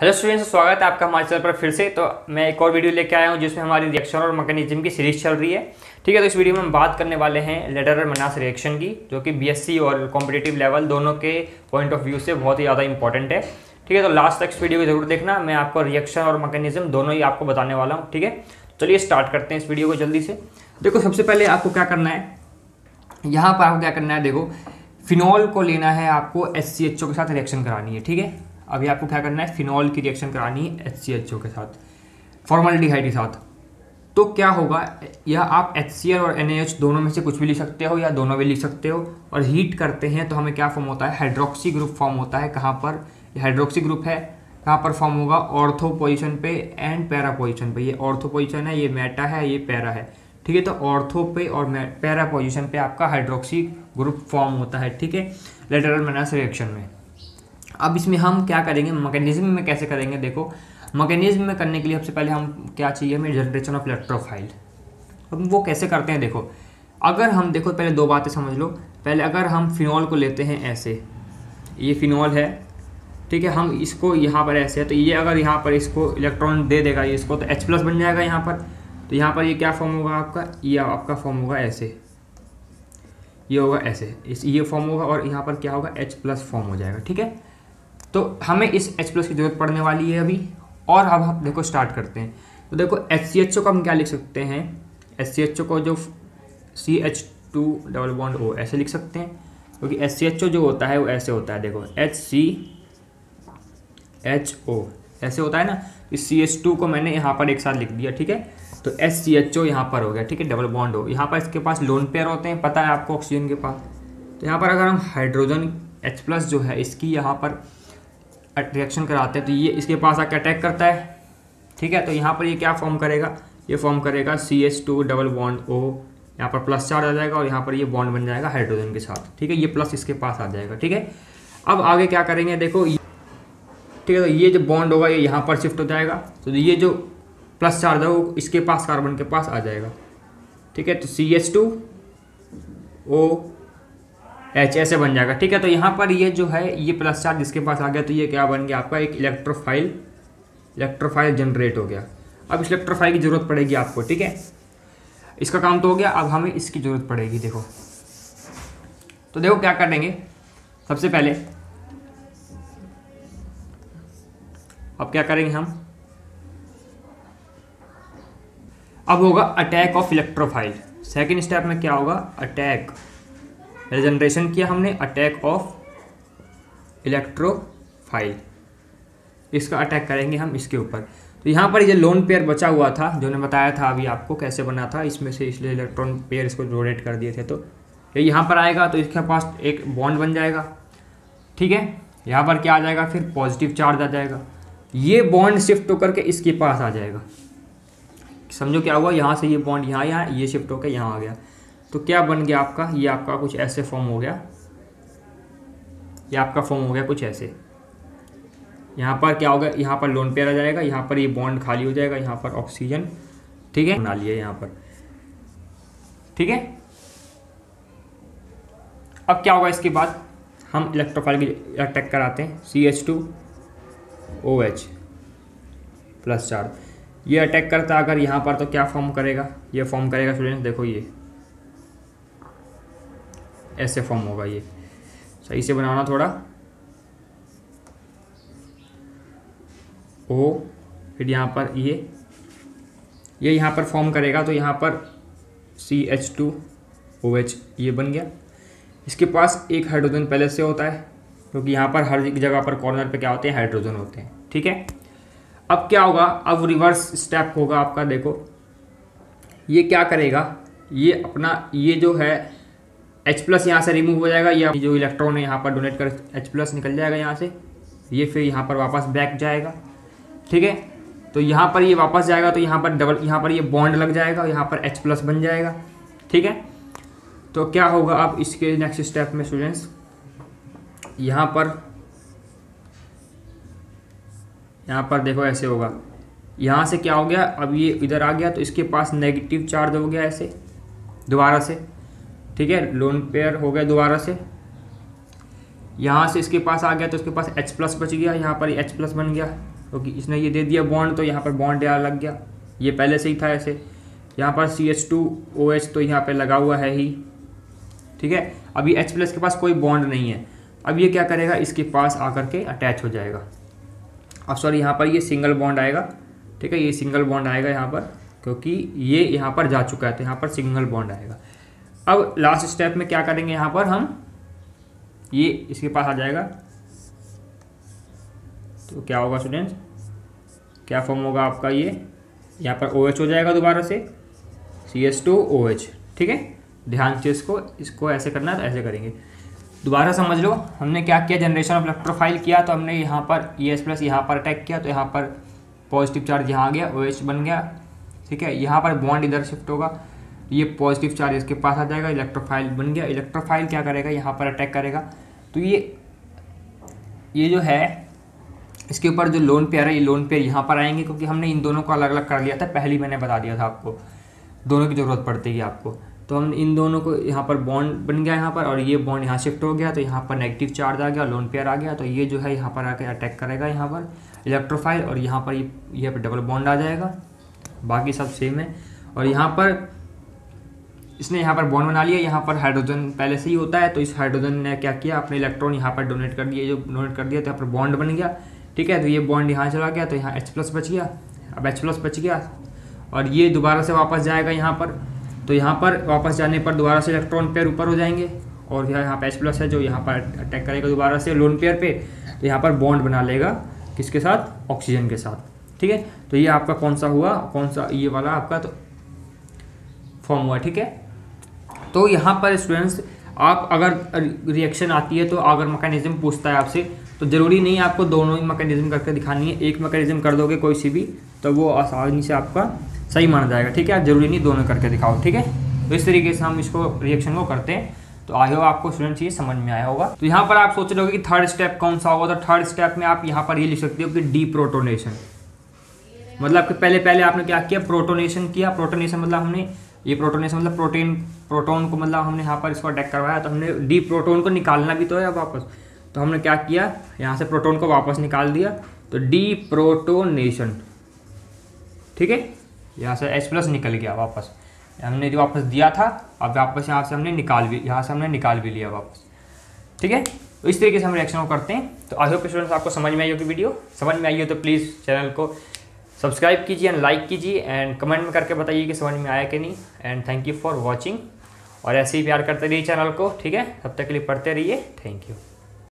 Hello students, स्वागत है आपका हमारे चैनल पर फिर से। तो मैं एक और वीडियो लेके आया हूँ, जिसमें हमारी रिएक्शन और मैकेनिज्म की सीरीज़ चल रही है। ठीक है तो इस वीडियो में हम बात करने वाले हैं लेटर मनास रिएक्शन की, जो कि बीएससी और कॉम्पिटेटिव लेवल दोनों के पॉइंट ऑफ़ व्यू से बहुत ही ज़्यादा इंपॉर्टेंट है। ठीक है तो लास्ट तक इस वीडियो को ज़रूर देखना। मैं आपको रिएक्शन और मैकेनिज्म दोनों ही आपको बताने वाला हूँ, ठीक है? चलिए स्टार्ट करते हैं इस वीडियो को जल्दी से। देखो, सबसे पहले आपको क्या करना है? यहाँ पर आपको क्या करना है, देखो फिनॉल को लेना है आपको एस के साथ रिएक्शन करानी है, ठीक है? अभी आपको क्या करना है? फिनॉल की रिएक्शन करानी है एच सी एच ओ के साथ फॉर्मल्डिहाइड के साथ। तो क्या होगा? या आप एच सी एल और एन एच दोनों में से कुछ भी लिख सकते हो या दोनों भी लिख सकते हो और हीट करते हैं तो हमें क्या फॉर्म होता है? हाइड्रोक्सी ग्रुप फॉर्म होता है कहाँ पर? हाइड्रोक्सी ग्रुप है। कहाँ पर फॉर्म होगा? ऑर्थो पोजिशन पे एंड पैरा पोजिशन पे। ये ऑर्थो पोजिशन है, ये मेटा है, ये पैरा है। ठीक है तो ऑर्थो पे और पैरा पोजिशन पे आपका हाइड्रोक्सी ग्रुप फॉर्म होता है। ठीक है? लेटरल मेनास रिएक्शन में। अब इसमें हम क्या करेंगे? मैकेनिज्म में कैसे करेंगे? देखो मैकेनिज्म में करने के लिए सबसे पहले हम क्या चाहिए हमें? जनरेशन ऑफ़ इलेक्ट्रोफाइल अब वो कैसे करते हैं? देखो, अगर हम, देखो, पहले दो बातें समझ लो। पहले अगर हम फिनॉल को लेते हैं ऐसे, ये फिनॉल है, ठीक है, हम इसको यहाँ पर ऐसे है तो ये अगर यहाँ पर इसको इलेक्ट्रॉन दे देगा, ये इसको तो एच प्लस बन जाएगा यहाँ पर। तो यहाँ पर ये क्या फॉर्म होगा आपका? ये आपका फॉर्म होगा ऐसे। ये होगा ऐसे। इस, ये फॉर्म होगा और यहाँ पर क्या होगा? एच प्लस फॉर्म हो जाएगा, ठीक है? तो हमें इस H प्लस की ज़रूरत पड़ने वाली है अभी, और अब हम देखो स्टार्ट करते हैं। तो देखो एच सी एच ओ को हम क्या लिख सकते हैं? एच सी एच ओ को जो C H two double bond O ऐसे लिख सकते हैं। क्योंकि एच सी एच ओ जो होता है, वो ऐसे होता है, देखो एच सी एच ओ ऐसे होता है ना? इस सी एच टू को मैंने यहाँ पर एक साथ लिख दिया, ठीक है? तो एच सी एच ओ यहाँ पर हो गया, ठीक है? डबल बॉन्ड हो यहाँ पर इसके पास लोन पेयर होते हैं, पता है आपको ऑक्सीजन के पास? तो यहाँ पर अगर हम हाइड्रोजन एच प्लस जो है, इसकी यहाँ पर रिएक्शन कराते हैं तो ये इसके पास आके अटैक करता है। ठीक है तो यहाँ पर ये क्या फॉर्म करेगा? ये फॉर्म करेगा C H two double bond O यहाँ पर प्लस चार्ज आ जाएगा और यहाँ पर ये बॉन्ड बन जाएगा हाइड्रोजन के साथ। ठीक है, ये प्लस इसके पास आ जाएगा। ठीक है, अब आगे क्या करेंगे? देखो ठीक है तो ये जो बॉन्ड होगा, ये यहाँ पर शिफ्ट हो जाएगा। तो ये जो प्लस चार्ज है, वो इसके पास कार्बन के पास आ जाएगा। ठीक है तो C H two O H ऐसे बन जाएगा। ठीक है तो यहाँ पर ये जो है, ये प्लस चार्ज जिसके पास आ गया तो ये क्या बन गया आपका? एक इलेक्ट्रोफाइल इलेक्ट्रोफाइल जनरेट हो गया। अब इस इलेक्ट्रोफाइल की ज़रूरत पड़ेगी आपको, ठीक है? इसका काम तो हो गया, अब हमें इसकी ज़रूरत पड़ेगी, देखो। तो देखो क्या करेंगे सबसे पहले, अब क्या करेंगे हम? अब होगा attack of electrophile second step में क्या होगा? अटैक जनरेशन किया हमने अटैक ऑफ़ इलेक्ट्रोफाइल। इसका अटैक करेंगे हम इसके ऊपर। तो यहाँ पर ये लोन पेयर बचा हुआ था, जो ने बताया था अभी आपको कैसे बना था, इसमें से इसलिए इलेक्ट्रॉन पेयर इसको रोटेट कर दिए थे। तो ये यहाँ पर आएगा तो इसके पास एक बॉन्ड बन जाएगा। ठीक है? यहाँ पर क्या आ जाएगा? फिर पॉजिटिव चार्ज आ जाएगा। ये बॉन्ड शिफ्ट होकर के इसके पास आ जाएगा। समझो क्या हुआ? यहाँ से ये बॉन्ड यहाँ यहाँ, ये शिफ्ट होकर यहाँ आ गया। तो क्या बन गया आपका? ये आपका कुछ ऐसे फॉर्म हो गया। ये आपका फॉर्म हो गया कुछ ऐसे। यहाँ पर क्या होगा? यहाँ पर लोन पेयर आ जाएगा। यहाँ पर ये बॉन्ड खाली हो जाएगा। यहाँ पर ऑक्सीजन ठीक है? बना लिया यहाँ पर। ठीक है? अब क्या होगा इसके बाद? हम इलेक्ट्रोफाइल की अटैक कराते हैं। C H two O H plus चार। ये अटैक करता अगर यहाँ पर तो क्या फॉर्म करेगा? ये फॉर्म करेगा स्टूडेंट देखो ये। ऐसे फॉर्म होगा ये। सही से बनाना थोड़ा। ओ, फिर यहाँ पर ये। ये यहाँ पर फॉर्म करेगा तो यहाँ पर C H two O H ये बन गया। इसके पास एक हाइड्रोजन पहले से होता है, क्योंकि तो यहाँ पर हर एक जगह पर कॉर्नर पे क्या होते हैं? हाइड्रोजन होते हैं, ठीक है? अब क्या होगा? अब रिवर्स स्टेप होगा आपका, देखो। ये क्या करेगा? ये अपना, ये जो है एच प्लस यहाँ से रिमूव हो जाएगा, या जो इलेक्ट्रॉन है यहाँ पर डोनेट कर एच प्लस निकल जाएगा यहाँ से। ये यह फिर यहाँ पर वापस बैक जाएगा, ठीक है? तो यहाँ पर ये यह वापस जाएगा तो यहाँ पर डबल यहाँ पर ये यह बॉन्ड लग जाएगा यहाँ पर एच प्लस बन जाएगा, ठीक है? तो क्या होगा अब इसके नेक्स्ट स्टेप में स्टूडेंट्स यहाँ पर यहाँ पर देखो ऐसे होगा। यहाँ से क्या हो गया? अब ये इधर आ गया तो इसके पास नेगेटिव चार्ज हो गया ऐसे, दोबारा से। ठीक है लोन पेयर हो गया दोबारा से। यहाँ से इसके पास आ गया तो इसके पास एच प्लस बच गया, यहाँ पर एच प्लस बन गया। क्योंकि तो इसने ये दे दिया बॉन्ड तो यहाँ पर बॉन्ड यहाँ लग गया। ये पहले से ही था ऐसे। यहाँ पर C H two O H तो यहाँ पर लगा हुआ है ही। ठीक है, अभी एच प्लस के पास कोई बॉन्ड नहीं है। अब ये क्या करेगा, इसके पास आकर के अटैच हो जाएगा। अब सॉरी यहाँ पर ये सिंगल बॉन्ड आएगा। ठीक है, ये सिंगल बॉन्ड आएगा यहाँ पर, क्योंकि ये यहाँ पर जा चुका है तो यहाँ पर सिंगल बॉन्ड आएगा। अब लास्ट स्टेप में क्या करेंगे यहाँ पर हम? ये इसके पास आ जाएगा। तो क्या होगा स्टूडेंट्स क्या फॉर्म होगा आपका ये? यहाँ पर ओ OH हो जाएगा दोबारा से। C S two O H ठीक है? ध्यान से इसको इसको ऐसे करना है तो ऐसे करेंगे। दोबारा समझ लो, हमने क्या किया? जनरेशन ऑफ़ इलेक्ट्रोफाइल किया तो हमने यहाँ पर ई एस प्लस यहाँ पर अटैक किया तो यहाँ पर पॉजिटिव चार्ज यहाँ आ गया ओ OH बन गया, ठीक है? यहाँ पर बॉन्ड इधर शिफ्ट होगा। ये पॉजिटिव चार्ज इसके पास आ जाएगा इलेक्ट्रोफाइल बन गया। इलेक्ट्रोफाइल क्या करेगा? यहाँ पर अटैक करेगा। तो ये ये जो है, इसके ऊपर जो लोन पेयर है, ये लोन पेयर यहाँ पर आएँगे, क्योंकि हमने इन दोनों को अलग अलग कर लिया था। पहली मैंने बता दिया था आपको। दोनों की ज़रूरत पड़ती है आपको। तो हम इन दोनों को, यहाँ पर बॉन्ड बन गया यहाँ पर, और ये बॉन्ड यहाँ शिफ्ट हो गया तो यहाँ पर नेगेटिव चार्ज आ गया लोन पेयर आ गया। तो ये जो है, यहाँ पर आके अटैक करेगा यहाँ पर इलेक्ट्रोफाइल और यहाँ पर ये यहाँ पर डबल बॉन्ड आ जाएगा। बाकी सब सेम है। और यहाँ पर इसने यहाँ पर बॉन्ड बना लिया, यहाँ पर हाइड्रोजन पहले से ही होता है तो इस हाइड्रोजन ने क्या किया, अपने इलेक्ट्रॉन यहाँ पर डोनेट कर दिया जो डोनेट कर दिया तो यहाँ पर बॉन्ड बन गया, ठीक है? तो ये बॉन्ड यहाँ चला गया तो यहाँ एच प्लस बच गया, अब एच प्लस बच गया, और ये दोबारा से वापस जाएगा यहाँ पर तो यहाँ पर वापस जाने पर दोबारा से इलेक्ट्रॉन पेयर ऊपर हो जाएँगे, और यहाँ पर एच प्लस है, जो यहाँ पर अटैक करेगा दोबारा से लोन पेयर पे तो यहाँ पर बॉन्ड बना लेगा, किसके साथ? ऑक्सीजन के साथ, ठीक है? तो ये आपका कौन सा हुआ? कौन सा ये वाला आपका तो फॉर्म हुआ, ठीक है? तो यहाँ पर स्टूडेंट्स आप अगर रिएक्शन आती है तो अगर मैकेनिज्म पूछता है आपसे तो ज़रूरी नहीं आपको दोनों ही मैकेनिज्म करके दिखानी है। एक मैकेनिज्म कर दोगे कोई सी भी तो वो आसानी से आपका सही माना जाएगा। ठीक है? ज़रूरी नहीं दोनों करके दिखाओ। ठीक है? तो इस तरीके से हम इसको रिएक्शन को करते हैं। तो आई हो आपको स्टूडेंट्स ये समझ में आया होगा। तो यहाँ पर आप सोच रहे हो कि थर्ड स्टेप कौन सा होगा? तो थर्ड स्टेप में आप यहाँ पर ये लिख सकते हो कि डी प्रोटोनेशन मतलब कि पहले पहले आपने क्या किया? प्रोटोनेशन किया। प्रोटोनेशन मतलब हमने ये प्रोटोनेशन मतलब प्रोटीन, प्रोटोन को मतलब हमने यहाँ पर इसको अटैक करवाया तो हमने डी प्रोटोन को निकालना भी तो है वापस। तो हमने क्या किया? यहाँ से प्रोटोन को वापस निकाल दिया तो डी प्रोटोनेशन। ठीक है? यहाँ से एच प्लस निकल गया वापस। हमने जो वापस दिया था, अब वापस यहाँ से हमने निकाल भी, यहाँ से हमने निकाल भी लिया वापस। ठीक है? तो इस तरीके से हम रिएक्शन को करते हैं। तो आई होप स्टूडेंट्स आपको समझ में आई होगी वीडियो। समझ में आई हो तो प्लीज़ चैनल को सब्सक्राइब कीजिए एंड लाइक कीजिए एंड कमेंट में करके बताइए कि समझ में आया कि नहीं। And thank you for watching. और ऐसे ही प्यार करते रहिए चैनल को, ठीक है? तब तक के लिए पढ़ते रहिए। Thank you.